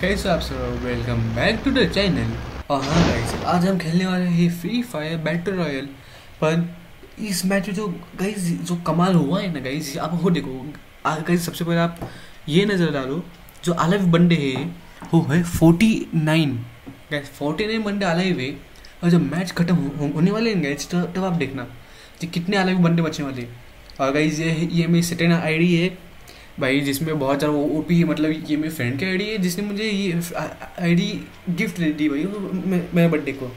कैसे आप सब welcome back to the channel और हाँ गाइस आज हम खेलने वाले हैं फ्री फायर बैटल रॉयल पर इस मैच में जो गाइस जो कमाल हुआ है ना गाइस आप वो देखो। गाइस सबसे पहले आप ये नज़र डालो जो अलग बंदे है वो है forty nine guys forty nine बंदे अलग हुए और जब मैच खत्म हो, हो, होने वाले हैं गाइस तब तो आप देखना कि कितने अलग बंदे बचने वाले और गाइस ये ये मेरी सेटेन आईडी है। भाई जिसमें बहुत ज़्यादा ओ पी मतलब ये मेरे फ्रेंड की आईडी है जिसने मुझे ये आईडी गिफ्ट दे दी भाई मेरे बर्थडे को।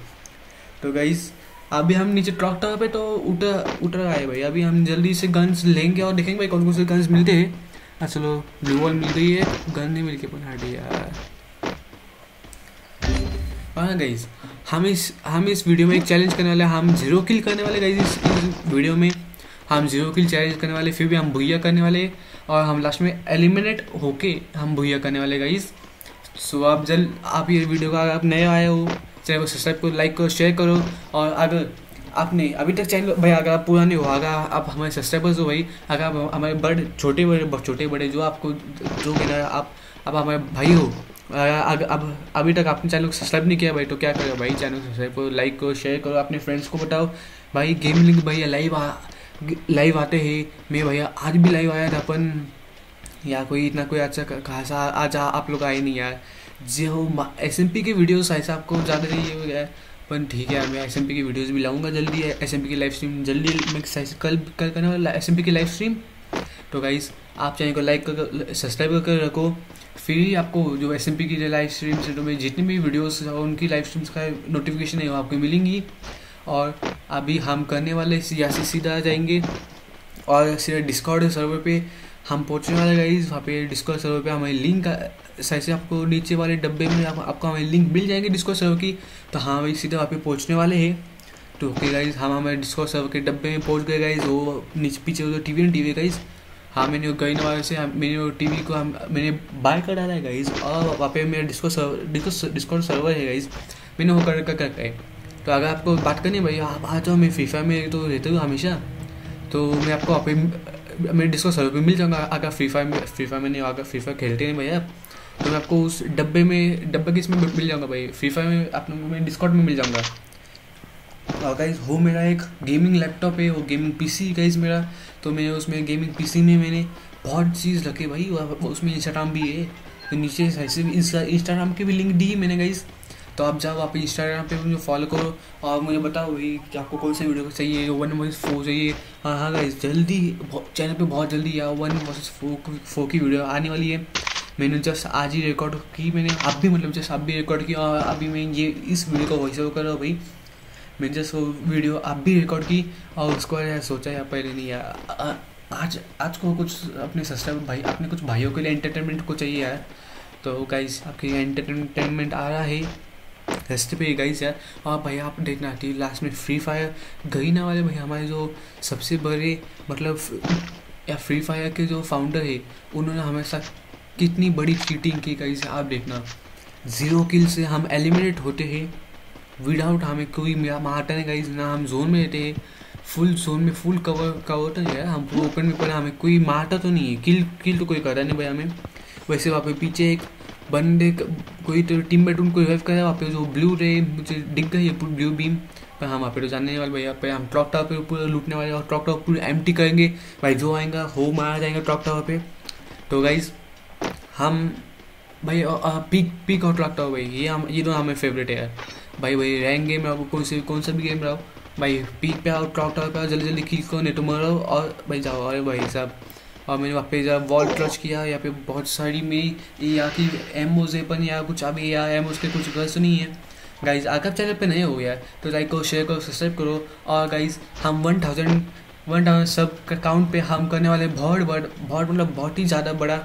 तो गाइस अभी हम नीचे ट्रॉक टावर पे तो उतर उतर आए भाई। अभी हम जल्दी से गन्स लेंगे और देखेंगे भाई कौन कौन से गन्स मिलते हैं। हाँ चलो ब्लू वॉल मिल गई है। गन नहीं मिल के पर हटे हाँ गाइस हम इस हम इस वीडियो में एक चैलेंज करने वाले हम ज़ीरो किल करने वाले इस, इस वीडियो में। हम ज़ीरो किल चैलेंज करने वाले, फिर भी हम भुया करने वाले और हम लास्ट में एलिमिनेट होके हम भुया करने वाले गाइज़ सो आप जल्द आप ये वीडियो का अगर आप नए आए हो, चैनल को सब्सक्राइब करो लाइक करो शेयर करो। और अगर आपने अभी तक चैनल, भाई, अगर आप पूरा नहीं हो, अगर आप हमारे सब्सक्राइबर्स हो, भाई, अगर आप हमारे बड़े, छोटे बड़े छोटे बड़े, जो आपको, जो कहना आप अब हमारे भाई हो, अगर अब अभी तक आपने चैनल को सब्सक्राइब नहीं किया, भाई तो क्या करो, भाई, चैनल को सब्सक्राइब करो लाइक करो शेयर करो, अपने फ्रेंड्स को बताओ। भाई गेम लिंक भैया लाइव लाइव आते हैं। मैं भैया, आज भी लाइव आया था अपन। या कोई इतना कोई अच्छा खासा आज आप लोग आए नहीं यार। जो एस एम पी के वीडियोस ऐसा आपको ज़्यादा नहीं हो गया। पर ठीक है, मैं एस एम पी की वीडियोस भी लाऊँगा जल्दी। एस एम पी की लाइव स्ट्रीम जल्दी मैं कल कल करने वाला एस एम पी की लाइव स्ट्रीम तो गाइज़ आप चैनल को लाइक कर सब्सक्राइब कर रखो। फिर ही आपको जो एस एम पी की लाइव स्ट्रीम से तो मैं जितनी भी वीडियोस उनकी लाइव स्ट्रीम्स का नोटिफिकेशन है, वो आपको मिलेंगी। और अभी हम करने वाले यहाँ से सीधा जाएँगे। और सीधा डिस्कॉर्ड सर्वर पे हम पहुँचने वाले गाइज़ वहाँ पे डिस्कॉर्ड सर्वर पे हमारी लिंक से आपको नीचे वाले डब्बे में आप, आपको हमारी लिंक मिल जाएँगे डिस्कॉर्ड सर्वर की। तो हाँ भाई सीधा वहाँ पे पहुँचने वाले हैं। तो ओके गाइज़ हम हमारे डिस्कॉर्ड सर्वर के डब्बे में पहुँच गए गाइज़ वो नीचे पीछे उधर T V T V guys हाँ मैंने गई वाले से मैंने वो टी वी को हम मैंने बाय कर डाला है गाइज़ और वहाँ पे मेरा डिस्कॉर्ड सर्वर डिस्कॉर्ड सर्वर है गाइज़ मैंने वो कर कर करके तो अगर आपको बात करनी है, भाई, आप आ जाओ, मैं फायर में तो रहते हो हमेशा। तो मैं आपको वहाँ पे मेरे डिस्को सर्वर पे मिल जाऊँगा। अगर फायर में फायर में नहीं अगर फायर खेलते नहीं भैया तो मैं आपको उस डब्बे में, डब्बे किसमें मिल जाऊँगा भाई। फायर में, आप मैं डिस्कॉट में मिल जाऊँगा। और गाइज़ वो मेरा एक गेमिंग लैपटॉप है, वो गेमिंग पीसी गाइज़ मेरा तो मैं उसमें गेमिंग पीसी में मैंने बहुत चीज़ रखी भाई। उसमें इंस्टाग्राम भी है। तो नीचे इंस्टाग्राम की भी लिंक दी मैंने गाइज़ तो आप जाओ, आप इंस्टाग्राम पे मुझे फॉलो करो और मुझे बताओ भाई कि आपको कौन सा वीडियो चाहिए वन वर्सेस फोर चाहिए। हाँ हाँ गाइस जल्दी चैनल पे बहुत जल्दी या वन वर्सेस फोर फोर की वीडियो आने वाली है। मैंने जस्ट आज ही रिकॉर्ड की, मैंने अब भी मतलब जस्ट अब भी रिकॉर्ड किया और अभी मैं ये, इस वीडियो को वॉइस ओवर कर रहा हूँ भाई। मैंने जस्ट वो वीडियो अब भी रिकॉर्ड की और उसको सोचा यार पहले नहीं यार। आज आज को कुछ अपने सब्सक्राइबर भाई, अपने कुछ भाइयों के लिए एंटरटेनमेंट को चाहिए यार। तो गाइस आपके एंटरटेनमेंट आ रहा है। रेस्ट पे गाइस यार। और भाई, आप देखना थी लास्ट में फ्री फायर गई ना वाले भाई, हमारे जो सबसे बड़े मतलब या फ्री फायर के जो फाउंडर है, उन्होंने साथ कितनी बड़ी चीटिंग की गई गाइस आप देखना। ज़ीरो किल से हम एलिमिनेट होते हैं विदाउट हमें कोई मारता नहीं गाइस ना हम जोन में रहते हैं। फुल जोन में फुल कवर कवर तो नहीं है, हम ओपन में पड़ा, हमें कोई मारता तो नहीं है। किल किल तो कोई करा नहीं भाई हमें। वैसे वहाँ पे पीछे एक बंदे कोई तो टीम मेट उनको रिवाइव करे, वहाँ पे जो ब्लू रे मुझे दिख गई है ब्लू बीम पर हम वहाँ पे तो जानने वाले भैया पे हम ट्रॉक टावर पे पूरा लूटने वाले, और ट्रॉक टावर पूरा एम करेंगे। भाई जो आएगा हो मारा जाएगा ट्रॉक टावर पे। तो गाइज़ हम, भाई पीक पीक और ट्रॉक टावर भाई, ये हम, ये दोनों हमें फेवरेट है यार। भाई भाई रैंक गेम आपको कौन से, कौन सा भी गेम रहो भाई पीक पे आओ ट्रॉक टावर पे आओ जल्दी जल्दी किल करो, नहीं तो मरो, और भाई जाओ, अरे भाई साहब। और मैंने वहाँ पे वॉल टच किया, यहाँ पे बहुत सारी मेरी यहाँ की एम पर यहाँ कुछ अभी यहाँ एमोज के कुछ गर्स नहीं है। गाइज़ अगर चैनल पे नए हो यार तो लाइक करो शेयर करो सब्सक्राइब करो। और गाइज़ हम वन थाउज़ेंड वन थाउज़ेंड सब अकाउंट पे हम करने वाले बहुत बड़, बहुत मतलब बहुत ही ज़्यादा बड़ा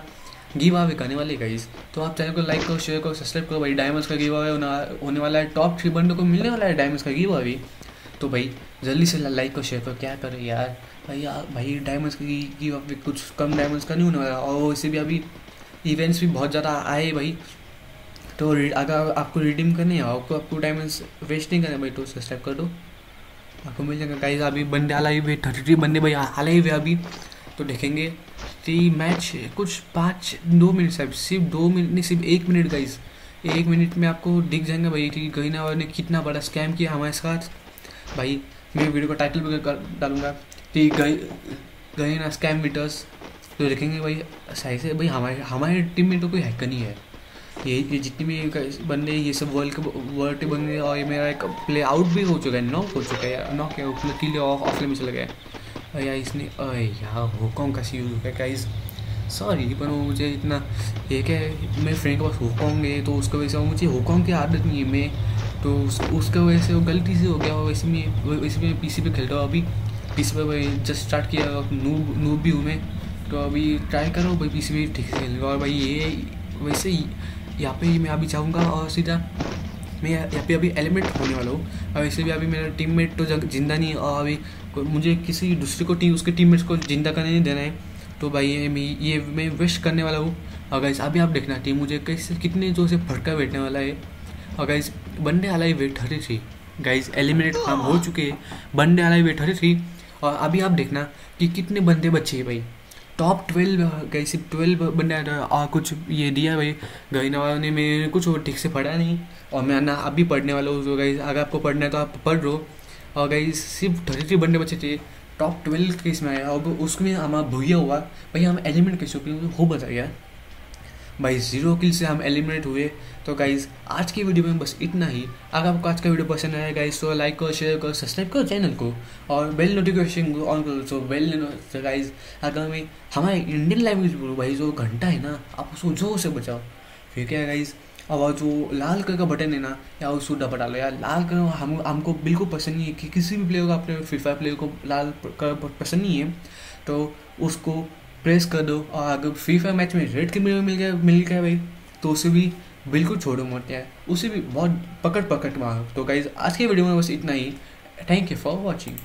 गिव अवे करने वाले गाइज़ तो आप चैनल को लाइक करो शेयर करो सब्सक्राइब करो। भाई डायमंड्स का गिव अवे होने वाला है टॉप थ्री बंदों को मिलने वाला है डायमंड्स का गिव अवे तो भाई जल्दी से लाइक करो शेयर करो। क्या करो यार? भाई यार भाई डायमंड्स की की अभी कुछ कम डायमंड्स का नहीं होने वाला। और वैसे भी अभी इवेंट्स भी बहुत ज़्यादा आए भाई। तो अगर आपको रिडीम करने है, आपको आपको डायमंड्स वेस्ट नहीं करने भाई तो सब्सक्राइब कर दो। आपको मिल जाएगा। गाइस अभी बंदे आला ही थर्टी थ्री बंदे भाई आला ही हुए अभी। तो देखेंगे। कि मैच कुछ पाँच, दो मिनट साहब, सिर्फ़ दो मिनट नहीं, सिर्फ़ एक मिनट गाइस एक मिनट में आपको दिख जाएँगे भाई कि वाले ने कितना बड़ा स्कैम किया हमारे साथ। भाई मैं वीडियो का टाइटल भी डालूँगा। कि ना स्कैम मीटर्स तो देखेंगे भाई, सही से भाई हमारे हमारे टीम में तो कोई हैकर नहीं है। ये ये जितनी भी बंदे, ये सब वर्ल्ड कप वर्ल्ड बन बंदे और ये मेरा एक प्ले आउट भी हो चुका है नॉक हो चुका है नॉक क्या किले ऑफ़ ऑफ़ में चला गया यार इसने यार होकॉन्ग का सी यूज़ हो गया इस सॉरी पर वो मुझे इतना, ये क्या है, मेरे फ्रेंड के पास होकॉन्ग है तो उसकी वजह से मुझे होकॉन्ग की आदत नहीं है, मैं तो उस, उसका वजह से वो गलती से हो गया वैसे में वैसे में पी सी पे खेलता हूँ अभी। पी सी पे जस्ट स्टार्ट किया नूब नूब भी हूँ मैं। तो अभी ट्राई करो भाई पी सी ठीक से खेलने और भाई ये वैसे ही यहाँ पे मैं अभी चाहूँगा और सीधा मैं यहाँ पे अभी एलिमेंट होने वाला हूँ। और वैसे भी अभी मेरा टीममेट तो ज़िंदा नहीं है और अभी मुझे किसी दूसरे को टीम उसके टीममेट्स को ज़िंदा करने नहीं देना है। तो भाई ये मैं ये मैं विश करने वाला हूँ। अगर अभी आप देखना टीम मुझे कैसे कितने जो से फटका बैठने वाला है। और गाइज़ बंडे वाला ही wait thirty three guys eliminate हम हो चुके हैं। बंडे वाला ही वेट थर्टी थ्री और अभी आप देखना कि कितने बंदे बच्चे हैं भाई। टॉप ट्वेल्व गई सिर्फ़ ट्वेल्व बंदे और कुछ ये दिया भाई गई ने मेरे कुछ ठीक से पढ़ा नहीं। और मैं ना अभी पढ़ने वाला हूँ तो गई अगर आपको पढ़ना है तो आप पढ़ लो। और गई सिर्फ़ थर्टी थ्री बंदे बच्चे थे। टॉप ट्वेल्व के इसमें आया। और उसमें हमारा भूया हुआ। भाई, हम एलिमेंट कैसे हो बताया भाई ज़ीरो किल से हम एलिमिनेट हुए। तो गाइज़ आज की वीडियो में बस इतना ही। अगर आपको आज का वीडियो पसंद आया गाइज़ तो लाइक करो शेयर करो सब्सक्राइब करो चैनल को। और बेल नोटिफिकेशन को ऑन करो। सो बेल गाइज़ अगर मैं हमारे इंडियन लैंग्वेज बोलो भाई जो घंटा है ना, आप उसको ज़ोर से बचाओ। फिर क्या है गाइज़ अब जो लाल कलर का बटन है ना, या उसको दबा डालो। यार लाल कलर हम हमको बिल्कुल पसंद नहीं है कि किसी भी प्लेयर को, अपने फ्री फायर प्लेयर को लाल कलर पसंद नहीं है। तो उसको प्रेस कर दो और अगर फ्री फायर मैच में रेड के मिल गया मिल गया भाई तो उसे भी बिल्कुल छोड़ो मत यार। उसे भी बहुत पकड़ पकड़ मारो। तो गाइज़ आज के वीडियो में बस इतना ही। Thank you for watching